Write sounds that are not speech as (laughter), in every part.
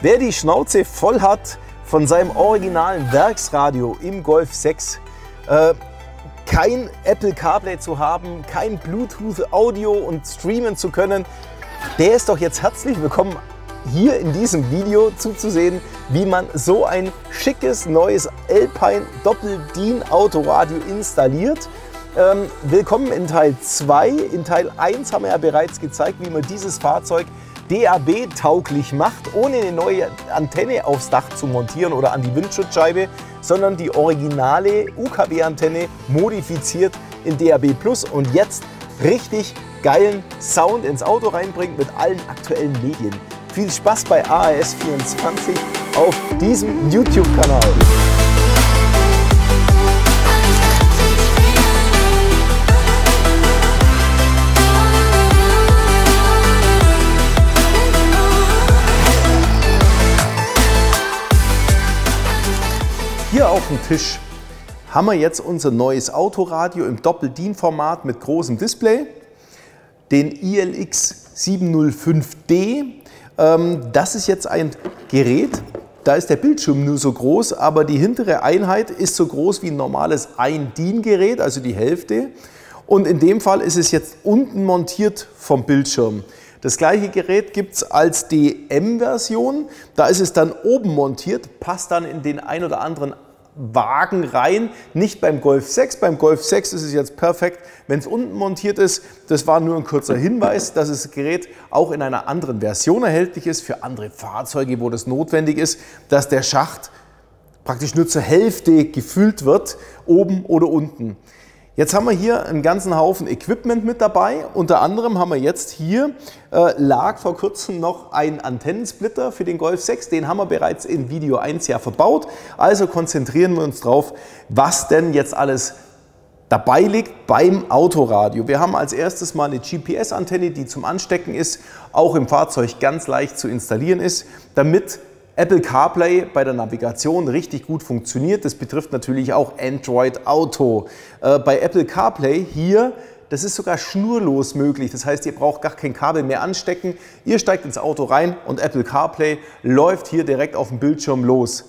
Wer die Schnauze voll hat von seinem originalen Werksradio im Golf 6, äh, kein Apple CarPlay zu haben, kein Bluetooth Audio und streamen zu können, der ist doch jetzt herzlich willkommen hier in diesem Video zuzusehen, wie man so ein schickes neues Alpine Doppel-DIN Autoradio installiert. Ähm, willkommen in Teil 2. In Teil 1 haben wir ja bereits gezeigt, wie man dieses Fahrzeug DAB-tauglich macht, ohne eine neue Antenne aufs Dach zu montieren oder an die Windschutzscheibe, sondern die originale UKW-Antenne modifiziert in DAB Plus und jetzt richtig geilen Sound ins Auto reinbringt mit allen aktuellen Medien. Viel Spaß bei ARS24 auf diesem YouTube-Kanal. Hier auf dem Tisch haben wir jetzt unser neues Autoradio im Doppel-DIN-Format mit großem Display, den ILX 705D. Ähm, das ist jetzt ein Gerät, da ist der Bildschirm nur so groß, aber die hintere Einheit ist so groß wie ein normales Ein-DIN-Gerät, also die Hälfte. Und in dem Fall ist es jetzt unten montiert vom Bildschirm. Das gleiche Gerät gibt es als DM-Version. Da ist es dann oben montiert, passt dann in den ein oder anderen Wagen rein. Nicht beim Golf 6. Beim Golf 6 ist es jetzt perfekt, wenn es unten montiert ist. Das war nur ein kurzer Hinweis, dass das Gerät auch in einer anderen Version erhältlich ist für andere Fahrzeuge, wo das notwendig ist, dass der Schacht praktisch nur zur Hälfte gefüllt wird, oben oder unten. Jetzt haben wir hier einen ganzen Haufen Equipment mit dabei. Unter anderem haben wir jetzt hier, äh, lag vor kurzem noch ein Antennensplitter für den Golf 6. Den haben wir bereits in Video 1 ja verbaut. Also konzentrieren wir uns drauf, was denn jetzt alles dabei liegt beim Autoradio. Wir haben als erstes mal eine GPS-Antenne, die zum Anstecken ist, auch im Fahrzeug ganz leicht zu installieren ist, damit Apple CarPlay bei der Navigation richtig gut funktioniert. Das betrifft natürlich auch Android Auto. Äh, bei Apple CarPlay hier das ist sogar schnurlos möglich. Das heißt, ihr braucht gar kein Kabel mehr anstecken. Ihr steigt ins Auto rein und Apple CarPlay läuft hier direkt auf dem Bildschirm los.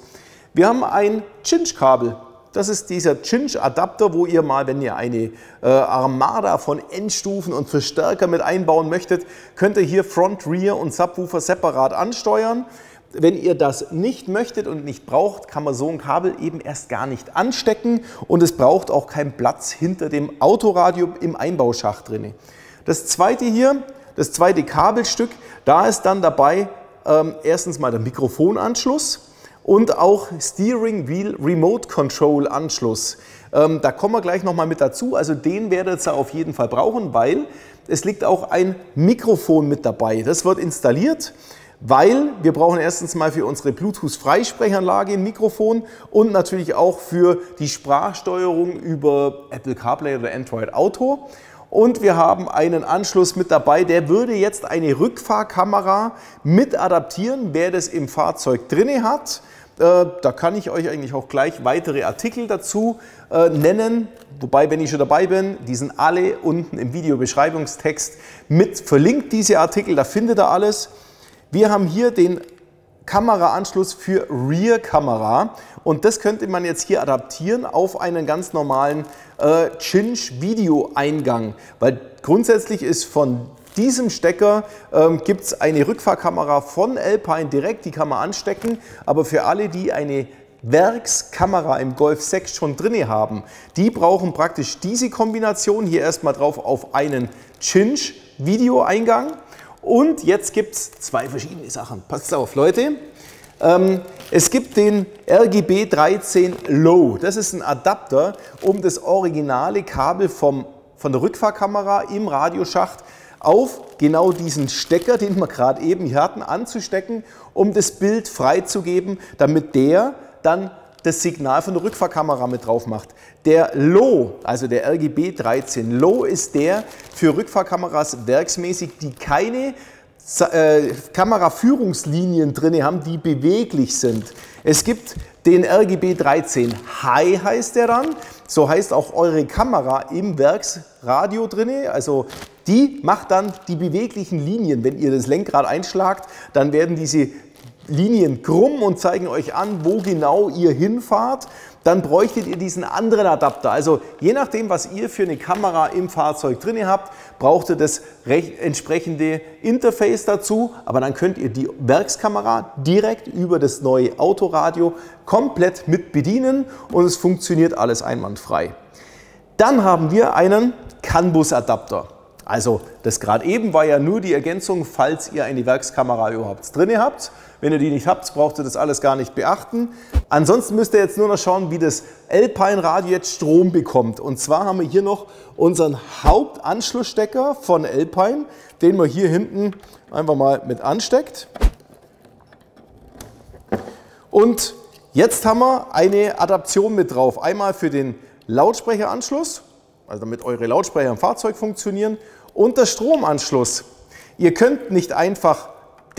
Wir haben ein Cinch-Kabel. Das ist dieser Cinch-Adapter, wo ihr mal, wenn ihr eine äh, Armada von Endstufen und Verstärker mit einbauen möchtet, könnt ihr hier Front, Rear und Subwoofer separat ansteuern. Wenn ihr das nicht möchtet und nicht braucht, kann man so ein Kabel eben erst gar nicht anstecken und es braucht auch keinen Platz hinter dem Autoradio im Einbauschacht drin. Das zweite hier, das zweite Kabelstück, da ist dann dabei ähm, erstens mal der Mikrofonanschluss und auch Steering Wheel Remote Control Anschluss. Ähm, da kommen wir gleich nochmal mit dazu. Also den werdet ihr auf jeden Fall brauchen, weil es liegt auch ein Mikrofon mit dabei. Das wird installiert weil wir brauchen erstens mal für unsere Bluetooth-Freisprechanlage ein Mikrofon und natürlich auch für die Sprachsteuerung über Apple CarPlay oder Android Auto. Und wir haben einen Anschluss mit dabei, der würde jetzt eine Rückfahrkamera mit adaptieren, wer das im Fahrzeug drinne hat. Äh, da kann ich euch eigentlich auch gleich weitere Artikel dazu äh, nennen. Wobei, wenn ich schon dabei bin, die sind alle unten im Videobeschreibungstext mit verlinkt, diese Artikel, da findet ihr alles. Wir haben hier den Kameraanschluss für Rear-Kamera und das könnte man jetzt hier adaptieren auf einen ganz normalen äh, Cinch-Video-Eingang, weil grundsätzlich ist von diesem Stecker ähm, gibt es eine Rückfahrkamera von Alpine direkt, die kann man anstecken, aber für alle, die eine Werkskamera im Golf 6 schon drin haben, die brauchen praktisch diese Kombination hier erstmal drauf auf einen Cinch-Video-Eingang und jetzt gibt es zwei verschiedene Sachen. Passt auf, Leute. Ähm, es gibt den RGB 13 Low. Das ist ein Adapter, um das originale Kabel vom, von der Rückfahrkamera im Radioschacht auf genau diesen Stecker, den wir gerade eben hier hatten, anzustecken, um das Bild freizugeben, damit der dann das Signal von der Rückfahrkamera mit drauf macht. Der Low, also der RGB 13 Low, ist der für Rückfahrkameras werksmäßig, die keine äh, Kameraführungslinien drin haben, die beweglich sind. Es gibt den RGB 13 High heißt der dann. So heißt auch eure Kamera im Werksradio drin. Also die macht dann die beweglichen Linien. Wenn ihr das Lenkrad einschlagt, dann werden diese Linien krumm und zeigen euch an, wo genau ihr hinfahrt dann bräuchtet ihr diesen anderen Adapter. Also je nachdem, was ihr für eine Kamera im Fahrzeug drin habt, braucht ihr das entsprechende Interface dazu. Aber dann könnt ihr die Werkskamera direkt über das neue Autoradio komplett mit bedienen und es funktioniert alles einwandfrei. Dann haben wir einen CAN-Bus-Adapter. Also das gerade eben war ja nur die Ergänzung, falls ihr eine Werkskamera überhaupt drin habt. Wenn ihr die nicht habt, braucht ihr das alles gar nicht beachten. Ansonsten müsst ihr jetzt nur noch schauen, wie das Alpine Radio jetzt Strom bekommt. Und zwar haben wir hier noch unseren Hauptanschlussstecker von Alpine, den man hier hinten einfach mal mit ansteckt. Und jetzt haben wir eine Adaption mit drauf. Einmal für den Lautsprecheranschluss, also damit eure Lautsprecher im Fahrzeug funktionieren und der Stromanschluss. Ihr könnt nicht einfach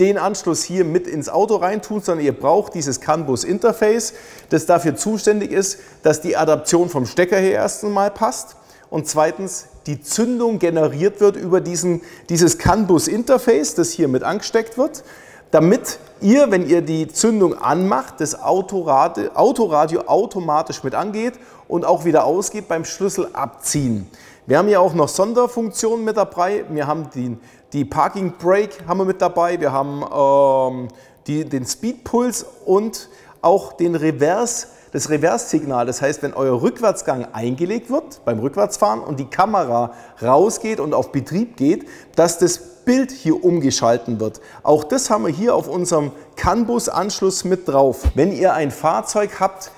den Anschluss hier mit ins Auto reintun, sondern ihr braucht dieses CAN-Bus-Interface, das dafür zuständig ist, dass die Adaption vom Stecker her erst einmal passt und zweitens die Zündung generiert wird über diesen, dieses CAN-Bus-Interface, das hier mit angesteckt wird, damit ihr, wenn ihr die Zündung anmacht, das Autoradio automatisch mit angeht und auch wieder ausgeht beim Schlüssel abziehen. Wir haben ja auch noch Sonderfunktionen mit dabei. Wir haben die, die Parking Brake haben wir mit dabei. Wir haben ähm, die, den Speed Pulse und auch den Reverse, das Reverse-Signal. Das heißt, wenn euer Rückwärtsgang eingelegt wird beim Rückwärtsfahren und die Kamera rausgeht und auf Betrieb geht, dass das Bild hier umgeschalten wird. Auch das haben wir hier auf unserem CAN-Bus-Anschluss mit drauf. Wenn ihr ein Fahrzeug habt,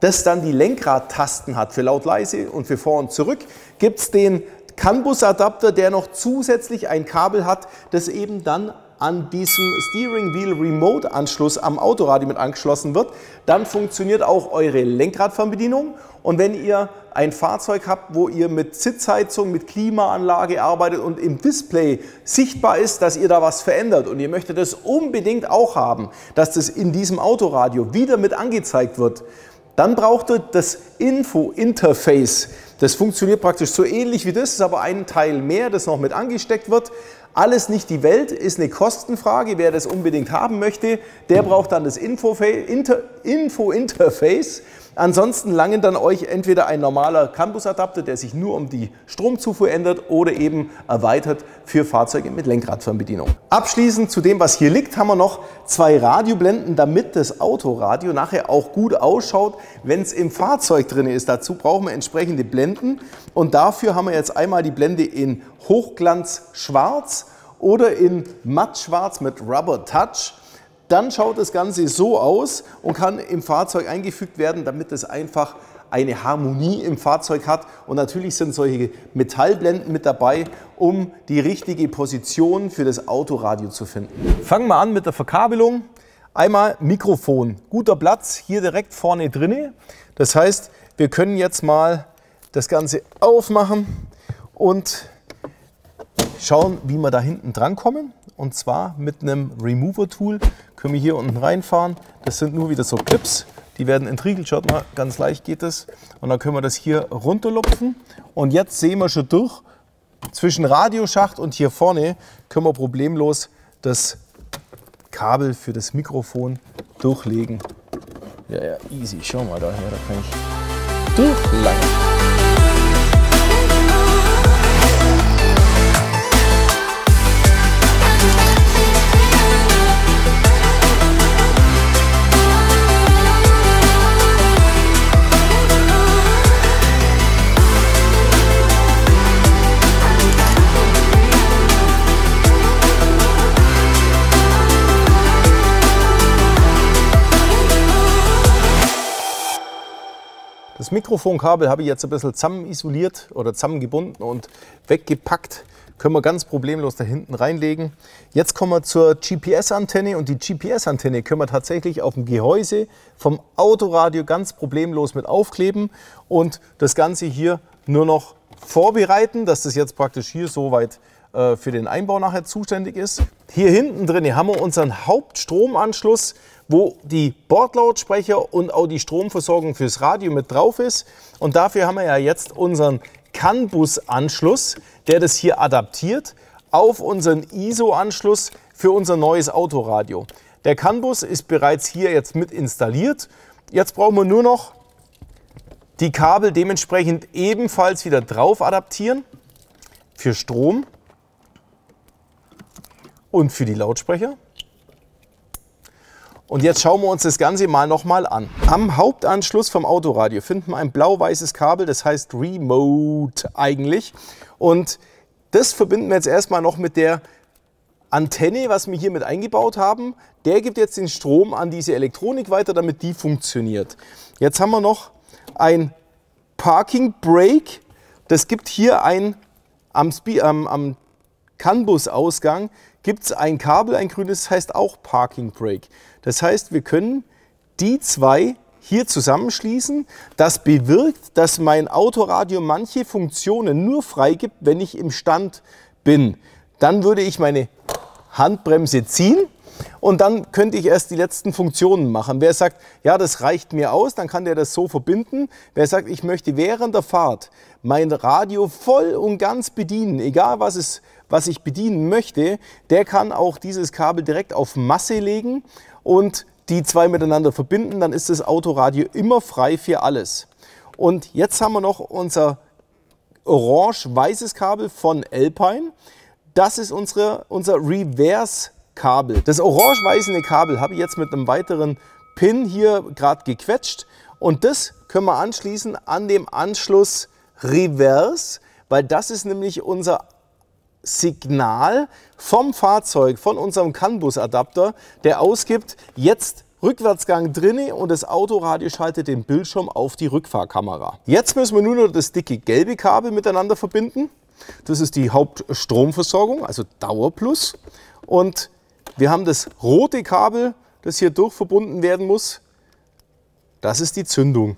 das dann die Lenkradtasten hat für laut leise und für vor und zurück, gibt es den CAN-Bus-Adapter, der noch zusätzlich ein Kabel hat, das eben dann an diesem Steering Wheel Remote Anschluss am Autoradio mit angeschlossen wird. Dann funktioniert auch eure Lenkradfernbedienung. Und wenn ihr ein Fahrzeug habt, wo ihr mit Sitzheizung, mit Klimaanlage arbeitet und im Display sichtbar ist, dass ihr da was verändert und ihr möchtet das unbedingt auch haben, dass das in diesem Autoradio wieder mit angezeigt wird, dann braucht ihr das Info-Interface. Das funktioniert praktisch so ähnlich wie das, ist aber ein Teil mehr, das noch mit angesteckt wird. Alles nicht die Welt, ist eine Kostenfrage. Wer das unbedingt haben möchte, der braucht dann das Info-Interface. Ansonsten langen dann euch entweder ein normaler Campus-Adapter, der sich nur um die Stromzufuhr ändert oder eben erweitert für Fahrzeuge mit Lenkradfernbedienung. Abschließend zu dem, was hier liegt, haben wir noch zwei Radioblenden, damit das Autoradio nachher auch gut ausschaut, wenn es im Fahrzeug drin ist. Dazu brauchen wir entsprechende Blenden und dafür haben wir jetzt einmal die Blende in Hochglanz schwarz oder in matt schwarz mit Rubber Touch dann schaut das Ganze so aus und kann im Fahrzeug eingefügt werden, damit es einfach eine Harmonie im Fahrzeug hat. Und natürlich sind solche Metallblenden mit dabei, um die richtige Position für das Autoradio zu finden. Fangen wir an mit der Verkabelung. Einmal Mikrofon. Guter Platz hier direkt vorne drinne. Das heißt, wir können jetzt mal das Ganze aufmachen und schauen, wie wir da hinten dran kommen. Und zwar mit einem Remover-Tool können wir hier unten reinfahren. Das sind nur wieder so Clips, die werden entriegelt. Schaut mal, ganz leicht geht das. Und dann können wir das hier runterlupfen. Und jetzt sehen wir schon durch. Zwischen Radioschacht und hier vorne können wir problemlos das Kabel für das Mikrofon durchlegen. Ja, ja, easy. Schau mal daher, da kann ich durchlangen. Mikrofonkabel habe ich jetzt ein bisschen zusammen isoliert oder zusammengebunden und weggepackt. Können wir ganz problemlos da hinten reinlegen. Jetzt kommen wir zur GPS-Antenne und die GPS-Antenne können wir tatsächlich auf dem Gehäuse vom Autoradio ganz problemlos mit aufkleben und das Ganze hier nur noch vorbereiten, dass das jetzt praktisch hier soweit äh, für den Einbau nachher zuständig ist. Hier hinten drin haben wir unseren Hauptstromanschluss wo die Bordlautsprecher und auch die Stromversorgung fürs Radio mit drauf ist. Und dafür haben wir ja jetzt unseren CAN-Bus-Anschluss, der das hier adaptiert auf unseren ISO-Anschluss für unser neues Autoradio. Der CAN-Bus ist bereits hier jetzt mit installiert. Jetzt brauchen wir nur noch die Kabel dementsprechend ebenfalls wieder drauf adaptieren für Strom und für die Lautsprecher. Und jetzt schauen wir uns das Ganze mal nochmal an. Am Hauptanschluss vom Autoradio finden wir ein blau-weißes Kabel, das heißt Remote eigentlich. Und das verbinden wir jetzt erstmal noch mit der Antenne, was wir hier mit eingebaut haben. Der gibt jetzt den Strom an diese Elektronik weiter, damit die funktioniert. Jetzt haben wir noch ein Parking Brake. Das gibt hier ein am, am, am CAN-Bus-Ausgang gibt es ein Kabel, ein grünes, das heißt auch Parking Brake. Das heißt, wir können die zwei hier zusammenschließen. Das bewirkt, dass mein Autoradio manche Funktionen nur freigibt, wenn ich im Stand bin. Dann würde ich meine Handbremse ziehen und dann könnte ich erst die letzten Funktionen machen. Wer sagt, ja, das reicht mir aus, dann kann der das so verbinden. Wer sagt, ich möchte während der Fahrt mein Radio voll und ganz bedienen, egal was, es, was ich bedienen möchte, der kann auch dieses Kabel direkt auf Masse legen und die zwei miteinander verbinden. Dann ist das Autoradio immer frei für alles. Und jetzt haben wir noch unser orange-weißes Kabel von Alpine. Das ist unsere, unser Reverse Kabel. Das orange-weiße Kabel habe ich jetzt mit einem weiteren Pin hier gerade gequetscht und das können wir anschließen an dem Anschluss Reverse, weil das ist nämlich unser Signal vom Fahrzeug, von unserem CAN-Bus-Adapter, der ausgibt, jetzt Rückwärtsgang drinne und das Autoradio schaltet den Bildschirm auf die Rückfahrkamera. Jetzt müssen wir nur noch das dicke gelbe Kabel miteinander verbinden. Das ist die Hauptstromversorgung, also Dauerplus. Und wir haben das rote Kabel, das hier durchverbunden werden muss. Das ist die Zündung.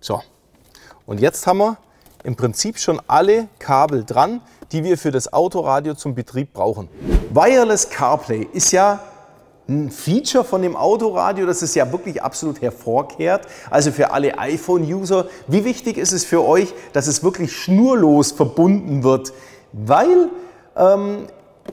So, und jetzt haben wir im Prinzip schon alle Kabel dran, die wir für das Autoradio zum Betrieb brauchen. Wireless CarPlay ist ja ein Feature von dem Autoradio, das es ja wirklich absolut hervorkehrt. Also für alle iPhone-User. Wie wichtig ist es für euch, dass es wirklich schnurlos verbunden wird? Weil ähm,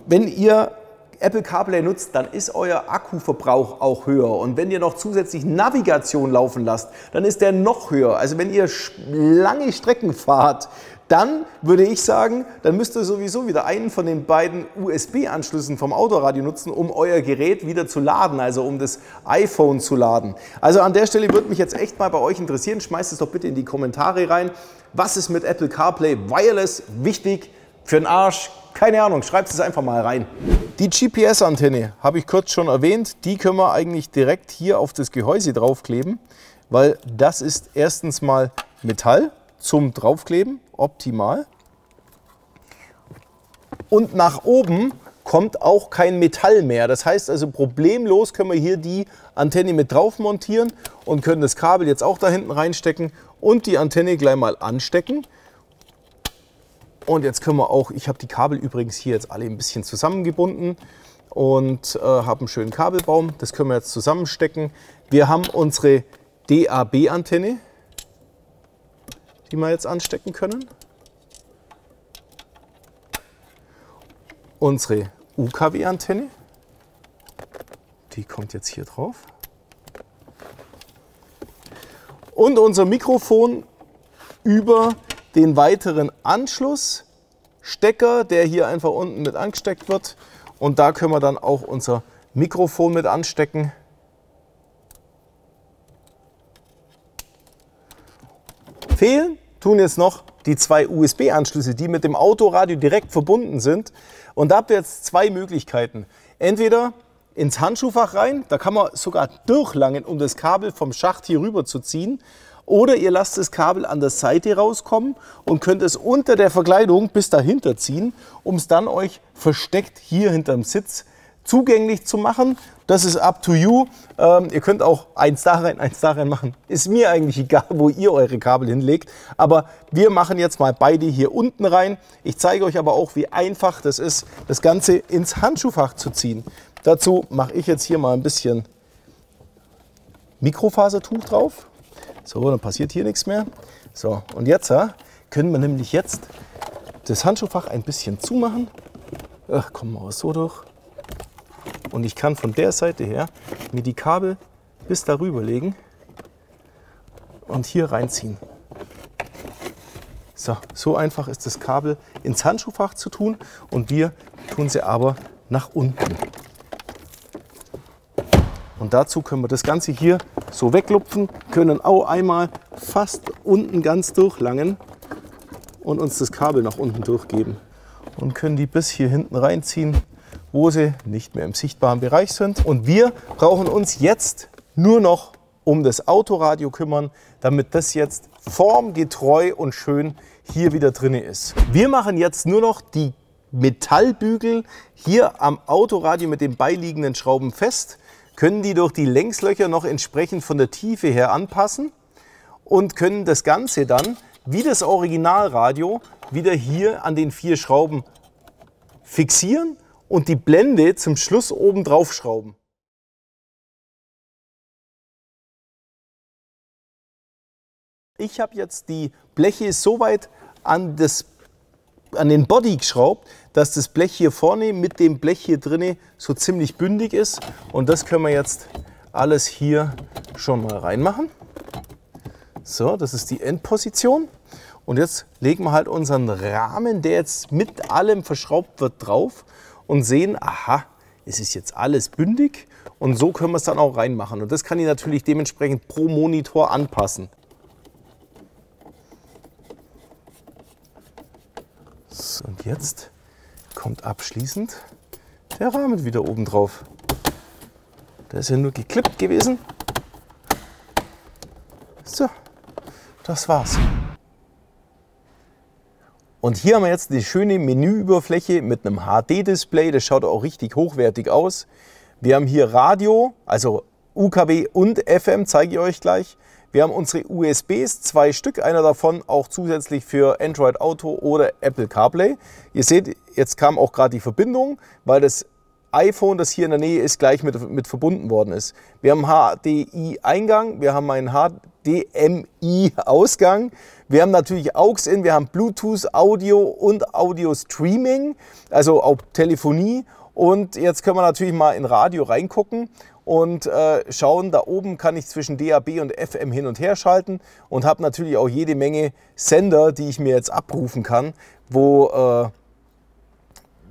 wenn ihr Apple CarPlay nutzt, dann ist euer Akkuverbrauch auch höher. Und wenn ihr noch zusätzlich Navigation laufen lasst, dann ist der noch höher. Also wenn ihr lange Strecken fahrt, dann würde ich sagen, dann müsst ihr sowieso wieder einen von den beiden USB-Anschlüssen vom Autoradio nutzen, um euer Gerät wieder zu laden, also um das iPhone zu laden. Also an der Stelle würde mich jetzt echt mal bei euch interessieren, schmeißt es doch bitte in die Kommentare rein. Was ist mit Apple CarPlay Wireless wichtig für den Arsch? Keine Ahnung, schreibt es einfach mal rein. Die GPS-Antenne habe ich kurz schon erwähnt. Die können wir eigentlich direkt hier auf das Gehäuse draufkleben, weil das ist erstens mal Metall zum draufkleben, optimal. Und nach oben kommt auch kein Metall mehr. Das heißt also problemlos können wir hier die Antenne mit drauf montieren und können das Kabel jetzt auch da hinten reinstecken und die Antenne gleich mal anstecken. Und jetzt können wir auch, ich habe die Kabel übrigens hier jetzt alle ein bisschen zusammengebunden und äh, habe einen schönen Kabelbaum. Das können wir jetzt zusammenstecken. Wir haben unsere DAB-Antenne, die wir jetzt anstecken können. Unsere UKW-Antenne, die kommt jetzt hier drauf. Und unser Mikrofon über den weiteren Anschlussstecker, der hier einfach unten mit angesteckt wird. Und da können wir dann auch unser Mikrofon mit anstecken. Fehlen tun jetzt noch die zwei USB-Anschlüsse, die mit dem Autoradio direkt verbunden sind. Und da habt ihr jetzt zwei Möglichkeiten. Entweder ins Handschuhfach rein, da kann man sogar durchlangen, um das Kabel vom Schacht hier rüber zu ziehen. Oder ihr lasst das Kabel an der Seite rauskommen und könnt es unter der Verkleidung bis dahinter ziehen, um es dann euch versteckt hier hinterm Sitz zugänglich zu machen. Das ist up to you. Ähm, ihr könnt auch eins da rein, eins da rein machen. Ist mir eigentlich egal, wo ihr eure Kabel hinlegt. Aber wir machen jetzt mal beide hier unten rein. Ich zeige euch aber auch, wie einfach das ist, das Ganze ins Handschuhfach zu ziehen. Dazu mache ich jetzt hier mal ein bisschen Mikrofasertuch drauf. So, dann passiert hier nichts mehr. So, und jetzt können wir nämlich jetzt das Handschuhfach ein bisschen zumachen. Ach, kommen wir so durch. Und ich kann von der Seite her mir die Kabel bis darüber legen und hier reinziehen. So, so einfach ist das Kabel ins Handschuhfach zu tun und wir tun sie aber nach unten. Und dazu können wir das Ganze hier so weglupfen, können auch einmal fast unten ganz durchlangen und uns das Kabel nach unten durchgeben. Und können die bis hier hinten reinziehen, wo sie nicht mehr im sichtbaren Bereich sind. Und wir brauchen uns jetzt nur noch um das Autoradio kümmern, damit das jetzt formgetreu und schön hier wieder drin ist. Wir machen jetzt nur noch die Metallbügel hier am Autoradio mit den beiliegenden Schrauben fest, können die durch die Längslöcher noch entsprechend von der Tiefe her anpassen und können das Ganze dann wie das Originalradio wieder hier an den vier Schrauben fixieren und die Blende zum Schluss oben drauf schrauben. Ich habe jetzt die Bleche so weit an, das, an den Body geschraubt, dass das Blech hier vorne mit dem Blech hier drinne so ziemlich bündig ist. Und das können wir jetzt alles hier schon mal reinmachen. So, das ist die Endposition. Und jetzt legen wir halt unseren Rahmen, der jetzt mit allem verschraubt wird, drauf und sehen, aha, es ist jetzt alles bündig und so können wir es dann auch reinmachen. Und das kann ich natürlich dementsprechend pro Monitor anpassen. So, und jetzt kommt abschließend der Rahmen wieder oben drauf. Der ist ja nur geklippt gewesen. So, das war's. Und hier haben wir jetzt eine schöne Menüüberfläche mit einem HD-Display. Das schaut auch richtig hochwertig aus. Wir haben hier Radio, also UKW und FM, zeige ich euch gleich. Wir haben unsere USBs, zwei Stück, einer davon auch zusätzlich für Android Auto oder Apple CarPlay. Ihr seht, jetzt kam auch gerade die Verbindung, weil das iPhone, das hier in der Nähe ist, gleich mit, mit verbunden worden ist. Wir haben HDI-Eingang, wir haben einen HDMI-Ausgang, wir haben natürlich AUX-In, wir haben Bluetooth-Audio und Audio-Streaming, also auch Telefonie. Und jetzt können wir natürlich mal in Radio reingucken und äh, schauen, da oben kann ich zwischen DAB und FM hin und her schalten und habe natürlich auch jede Menge Sender, die ich mir jetzt abrufen kann, wo, äh,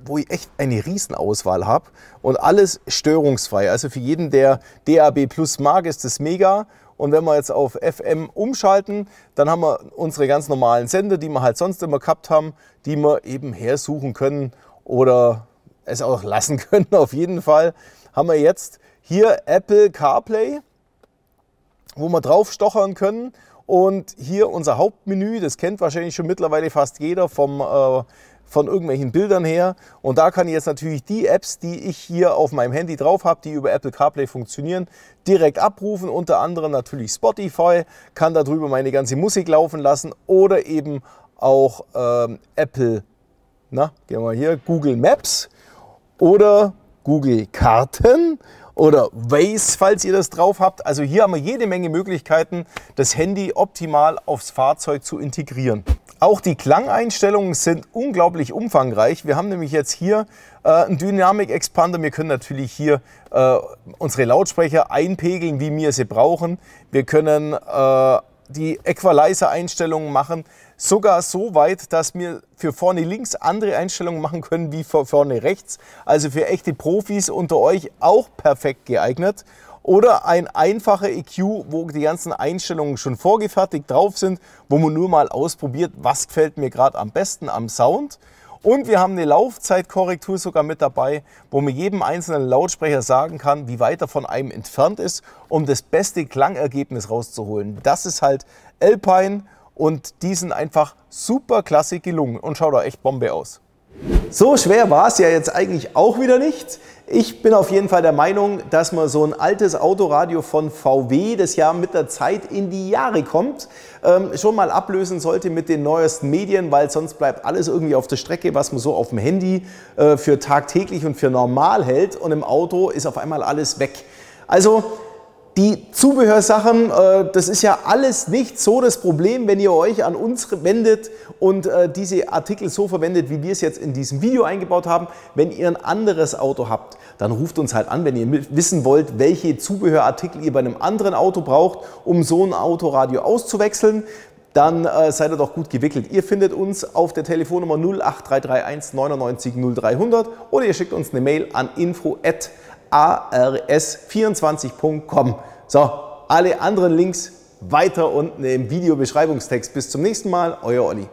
wo ich echt eine Riesenauswahl habe und alles störungsfrei. Also für jeden, der DAB Plus mag, ist das mega. Und wenn wir jetzt auf FM umschalten, dann haben wir unsere ganz normalen Sender, die wir halt sonst immer gehabt haben, die wir eben hersuchen können oder es auch (laughs) lassen können. Auf jeden Fall haben wir jetzt hier Apple CarPlay, wo wir drauf stochern können. Und hier unser Hauptmenü, das kennt wahrscheinlich schon mittlerweile fast jeder vom, äh, von irgendwelchen Bildern her. Und da kann ich jetzt natürlich die Apps, die ich hier auf meinem Handy drauf habe, die über Apple CarPlay funktionieren, direkt abrufen. Unter anderem natürlich Spotify, kann darüber meine ganze Musik laufen lassen oder eben auch ähm, Apple, na, gehen wir hier, Google Maps oder Google Karten oder Waze, falls ihr das drauf habt. Also hier haben wir jede Menge Möglichkeiten, das Handy optimal aufs Fahrzeug zu integrieren. Auch die Klangeinstellungen sind unglaublich umfangreich. Wir haben nämlich jetzt hier äh, einen Dynamic-Expander. Wir können natürlich hier äh, unsere Lautsprecher einpegeln, wie wir sie brauchen. Wir können äh, die Equalizer-Einstellungen machen. Sogar so weit, dass wir für vorne links andere Einstellungen machen können wie für vorne rechts. Also für echte Profis unter euch auch perfekt geeignet. Oder ein einfacher EQ, wo die ganzen Einstellungen schon vorgefertigt drauf sind, wo man nur mal ausprobiert, was gefällt mir gerade am besten am Sound. Und wir haben eine Laufzeitkorrektur sogar mit dabei, wo man jedem einzelnen Lautsprecher sagen kann, wie weit er von einem entfernt ist, um das beste Klangergebnis rauszuholen. Das ist halt Alpine und die sind einfach super klasse gelungen und schaut auch echt Bombe aus. So schwer war es ja jetzt eigentlich auch wieder nicht. Ich bin auf jeden Fall der Meinung, dass man so ein altes Autoradio von VW, das ja mit der Zeit in die Jahre kommt, ähm, schon mal ablösen sollte mit den neuesten Medien, weil sonst bleibt alles irgendwie auf der Strecke, was man so auf dem Handy äh, für tagtäglich und für normal hält und im Auto ist auf einmal alles weg. Also Die Zubehörsachen, äh, das ist ja alles nicht so das Problem, wenn ihr euch an uns wendet und äh, diese Artikel so verwendet, wie wir es jetzt in diesem Video eingebaut haben. Wenn ihr ein anderes Auto habt, dann ruft uns halt an, wenn ihr wissen wollt, welche Zubehörartikel ihr bei einem anderen Auto braucht, um so ein Autoradio auszuwechseln dann äh, seid ihr doch gut gewickelt. Ihr findet uns auf der Telefonnummer 08331 99 0300 oder ihr schickt uns eine Mail an info@ars24.com. So, alle anderen Links weiter unten im Videobeschreibungstext. Bis zum nächsten Mal, euer Olli.